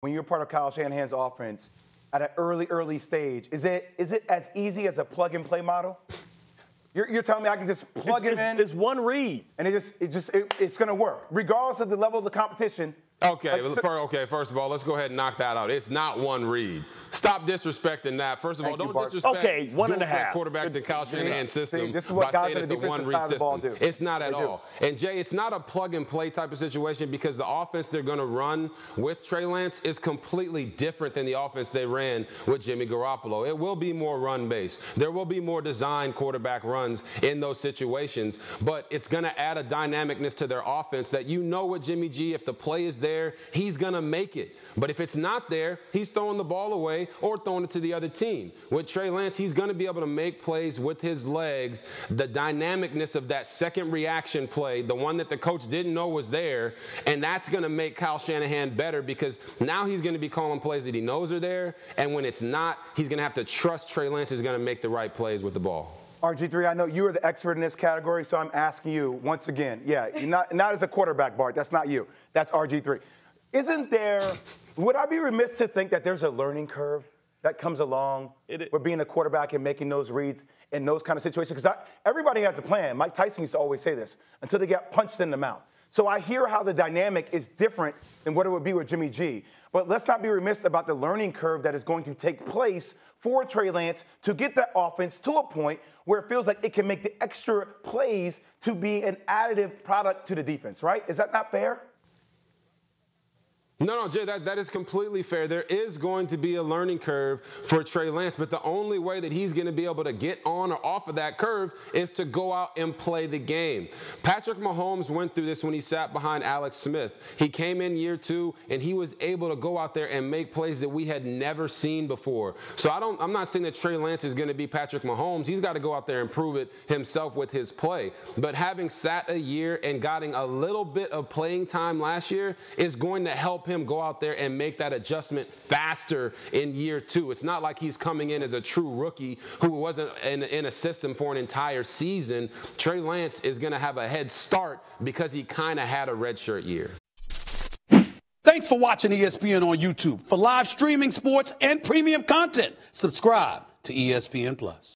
when you're part of Kyle Shanahan's offense at an early, early stage, is it is it as easy as a plug and play model? You're, you're telling me I can just plug it's, it in? It's one read, and it just it just it, it's going to work regardless of the level of the competition. Okay, like, okay. First of all, let's go ahead and knock that out. It's not one read. Stop disrespecting that. First of all, don't disrespect okay, one and a half. quarterbacks in Kyle Shanahan's system See, this is what by guys saying it's a one-read system. It's not at all. And Jay, it's not a plug-and-play type of situation because the offense they're going to run with Trey Lance is completely different than the offense they ran with Jimmy Garoppolo. It will be more run-based. There will be more design quarterback runs in those situations, but it's going to add a dynamicness to their offense that you know with Jimmy G, if the play is there, he's going to make it. But if it's not there, he's throwing the ball away or throwing it to the other team. With Trey Lance, he's going to be able to make plays with his legs. The dynamicness of that second reaction play, the one that the coach didn't know was there, and that's going to make Kyle Shanahan better because now he's going to be calling plays that he knows are there, and when it's not, he's going to have to trust Trey Lance is going to make the right plays with the ball. RG3, I know you are the expert in this category, so I'm asking you once again. Yeah, not, not as a quarterback, Bart. That's not you. That's RG3. Isn't there, would I be remiss to think that there's a learning curve that comes along with being a quarterback and making those reads in those kind of situations? Because everybody has a plan. Mike Tyson used to always say this until they get punched in the mouth. So I hear how the dynamic is different than what it would be with Jimmy G. But let's not be remiss about the learning curve that is going to take place for Trey Lance to get that offense to a point where it feels like it can make the extra plays to be an additive product to the defense, right? Is that not fair? No, no, Jay, that, that is completely fair. There is going to be a learning curve for Trey Lance, but the only way that he's going to be able to get on or off of that curve is to go out and play the game. Patrick Mahomes went through this when he sat behind Alex Smith. He came in year two and he was able to go out there and make plays that we had never seen before. So I don't I'm not saying that Trey Lance is going to be Patrick Mahomes. He's got to go out there and prove it himself with his play. But having sat a year and getting a little bit of playing time last year is going to help him go out there and make that adjustment faster in year two. It's not like he's coming in as a true rookie who wasn't in, in a system for an entire season. Trey Lance is going to have a head start because he kind of had a redshirt year. Thanks for watching ESPN on YouTube. For live streaming sports and premium content, subscribe to ESPN Plus.